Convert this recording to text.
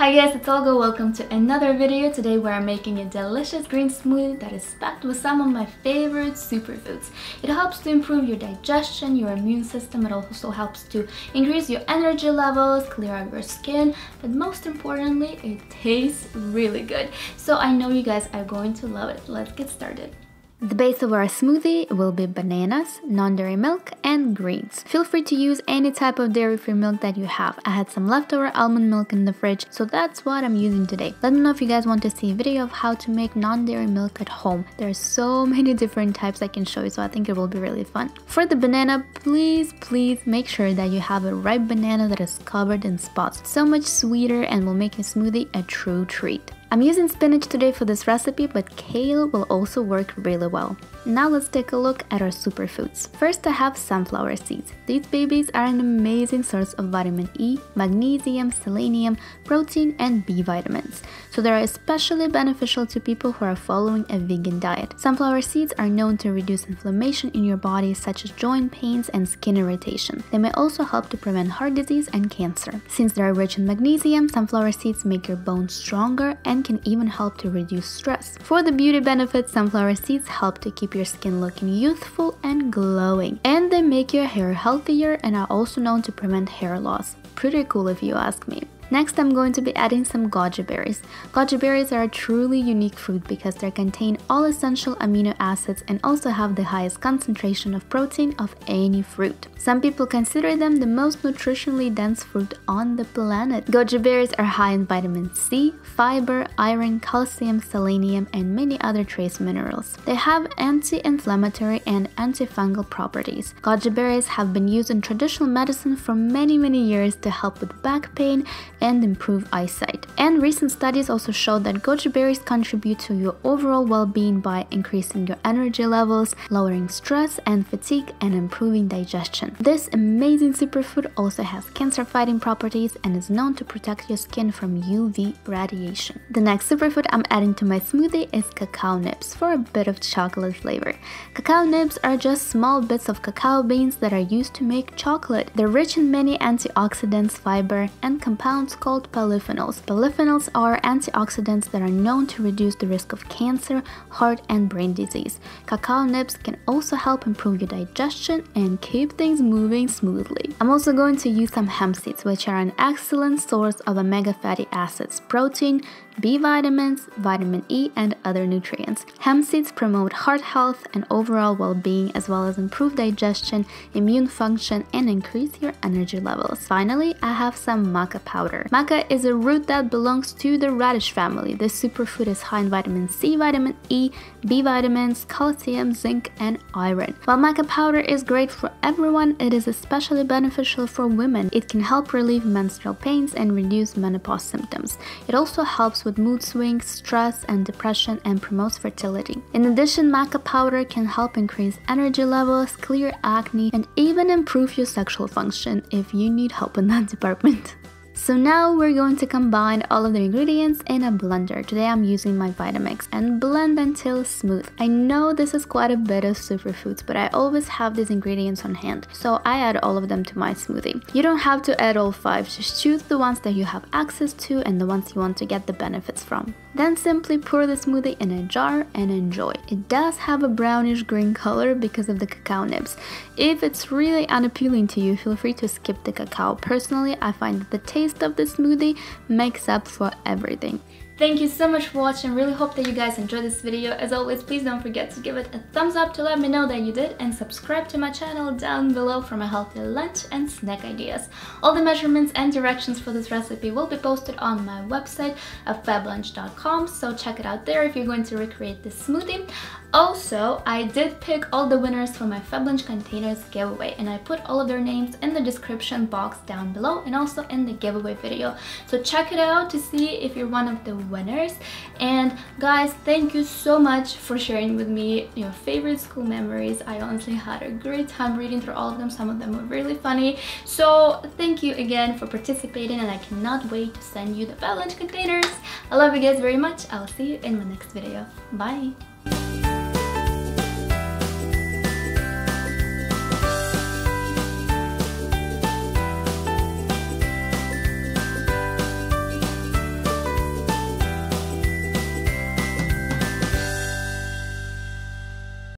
Hi guys, it's Olga. Welcome to another video. Today we're making a delicious green smoothie that is packed with some of my favorite superfoods. It helps to improve your digestion, your immune system. It also helps to increase your energy levels, clear out your skin, but most importantly, it tastes really good. So I know you guys are going to love it. Let's get started. The base of our smoothie will be bananas, non-dairy milk, and greens. Feel free to use any type of dairy-free milk that you have. I had some leftover almond milk in the fridge, so that's what I'm using today. Let me know if you guys want to see a video of how to make non-dairy milk at home. There are so many different types I can show you, so I think it will be really fun. For the banana, please, please make sure that you have a ripe banana that is covered in spots. So much sweeter and will make your smoothie a true treat. I'm using spinach today for this recipe, but kale will also work really well. Now let's take a look at our superfoods. First I have sunflower seeds. These babies are an amazing source of vitamin E, magnesium, selenium, protein and B vitamins. So they are especially beneficial to people who are following a vegan diet. Sunflower seeds are known to reduce inflammation in your body such as joint pains and skin irritation. They may also help to prevent heart disease and cancer. Since they are rich in magnesium, sunflower seeds make your bones stronger and can even help to reduce stress. For the beauty benefits, sunflower seeds help to keep your skin looking youthful and glowing. And they make your hair healthier and are also known to prevent hair loss. Pretty cool if you ask me. Next, I'm going to be adding some goji berries. Goji berries are a truly unique fruit because they contain all essential amino acids and also have the highest concentration of protein of any fruit. Some people consider them the most nutritionally dense fruit on the planet. Goji berries are high in vitamin C, fiber, iron, calcium, selenium, and many other trace minerals. They have anti-inflammatory and antifungal properties. Goji berries have been used in traditional medicine for many many years to help with back pain and improve eyesight. And recent studies also show that goji berries contribute to your overall well-being by increasing your energy levels, lowering stress and fatigue, and improving digestion. This amazing superfood also has cancer-fighting properties and is known to protect your skin from UV radiation. The next superfood I'm adding to my smoothie is cacao nibs for a bit of chocolate flavor. Cacao nibs are just small bits of cacao beans that are used to make chocolate. They're rich in many antioxidants, fiber, and compounds called polyphenols. Polyphenols are antioxidants that are known to reduce the risk of cancer, heart, and brain disease. Cacao nibs can also help improve your digestion and keep things moving smoothly. I'm also going to use some hemp seeds, which are an excellent source of omega fatty acids, protein, B vitamins, vitamin E, and other nutrients. Hemp seeds promote heart health and overall well being, as well as improve digestion, immune function, and increase your energy levels. Finally, I have some maca powder. Maca is a root that belongs to the radish family. This superfood is high in vitamin C, vitamin E, B vitamins, calcium, zinc, and iron. While maca powder is great for everyone, it is especially beneficial for women. It can help relieve menstrual pains and reduce menopause symptoms. It also helps with with mood swings, stress, and depression and promotes fertility. In addition, maca powder can help increase energy levels, clear acne, and even improve your sexual function if you need help in that department. So now we're going to combine all of the ingredients in a blender. Today I'm using my Vitamix and blend until smooth. I know this is quite a bit of superfoods, but I always have these ingredients on hand, so I add all of them to my smoothie. You don't have to add all five, just choose the ones that you have access to and the ones you want to get the benefits from. Then simply pour the smoothie in a jar and enjoy. It does have a brownish green color because of the cacao nibs. If it's really unappealing to you, feel free to skip the cacao. Personally, I find that the taste of the smoothie makes up for everything. Thank you so much for watching. Really hope that you guys enjoyed this video. As always, please don't forget to give it a thumbs up to let me know that you did and subscribe to my channel down below for my healthy lunch and snack ideas. All the measurements and directions for this recipe will be posted on my website at fablunch.com, so check it out there if you're going to recreate this smoothie. Also, I did pick all the winners for my Fablunch containers giveaway and I put all of their names in the description box down below and also in the giveaway video. So check it out to see if you're one of the winners. And guys, thank you so much for sharing with me your favorite school memories. I honestly had a great time reading through all of them. Some of them were really funny. So thank you again for participating and I cannot wait to send you the Fablunch containers. I love you guys very much. I'll see you in my next video. Bye!